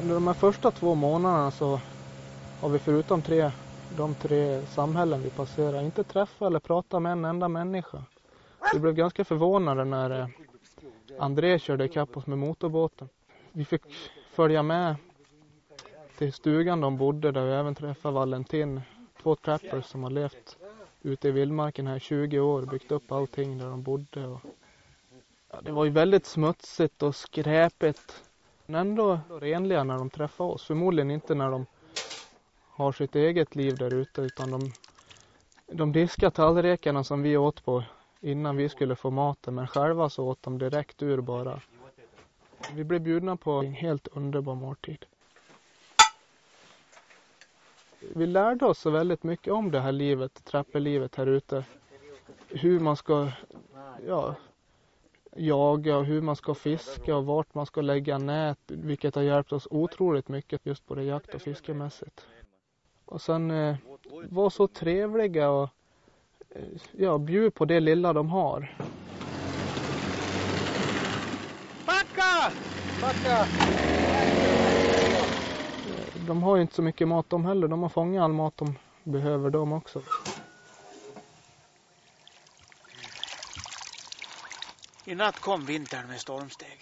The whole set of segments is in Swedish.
Under de här första två månaderna så har vi förutom tre, de tre samhällen vi passerar inte träffat eller pratat med en enda människa. Vi blev ganska förvånade när eh, André körde ikapp oss med motorbåten. Vi fick följa med till stugan de bodde där vi även träffade Valentin, två trappers som har levt ute i vildmarken här i 20 år, byggt upp allting där de bodde. Och, ja, det var ju väldigt smutsigt och skräpigt. Men ändå renliga när de träffar oss. Förmodligen inte när de har sitt eget liv där ute utan de, de diskar tallrikarna som vi åt på innan vi skulle få maten men själva så åt de direkt ur bara. Vi blev bjudna på en helt underbar måltid. Vi lärde oss så väldigt mycket om det här livet, trappelivet här ute. Hur man ska ja, jaga och hur man ska fiska och vart man ska lägga nät, vilket har hjälpt oss otroligt mycket just både jakt och fiskemässigt. Och sen eh, vara så trevliga och eh, ja, bjud på det lilla de har. Backa! Backa! De har ju inte så mycket mat de heller. De har fångat all mat de behöver de också. I natt kom vintern med stormsteg.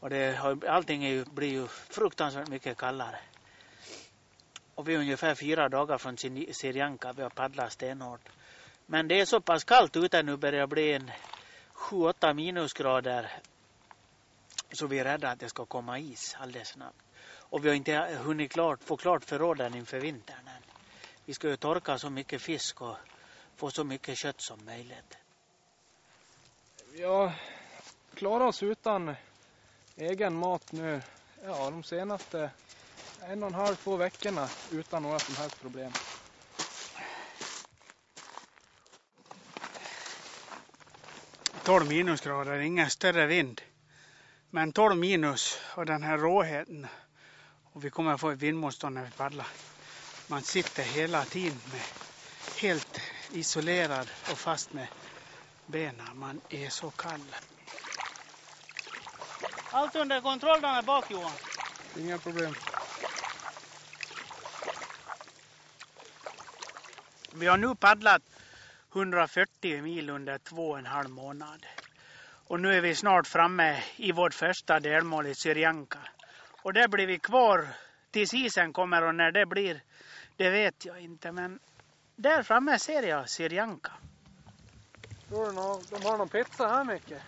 Och det har, allting är ju, blir ju fruktansvärt mycket kallare. Och vi är ungefär fyra dagar från Sirianka. Vi har paddlat stenhårt. Men det är så pass kallt ute nu börjar det bli en 7-8 minusgrader. Så vi är rädda att det ska komma is alldeles snabbt. Och vi har inte hunnit klart, få klart förråden inför vintern än. Vi ska ju torka så mycket fisk och få så mycket kött som möjligt. Vi har klarat oss utan egen mat nu, ja de senaste en och en halv, två veckorna utan några som helst problem. 12 minusgrader, ingen större vind. Men 12 minus och den här råheten. Och vi kommer att få ett vindmotstånd när vi paddlar. Man sitter hela tiden med helt isolerad och fast med benen. Man är så kall. Allt under kontroll där bak Johan. Inga problem. Vi har nu paddlat 140 mil under två och en halv månad. Och nu är vi snart framme i vårt första delmål i Syrianka. Och där blir vi kvar tills isen kommer och när det blir, det vet jag inte. Men där framme ser jag Syrianka. Tror du någon, de har någon pizza här mycket?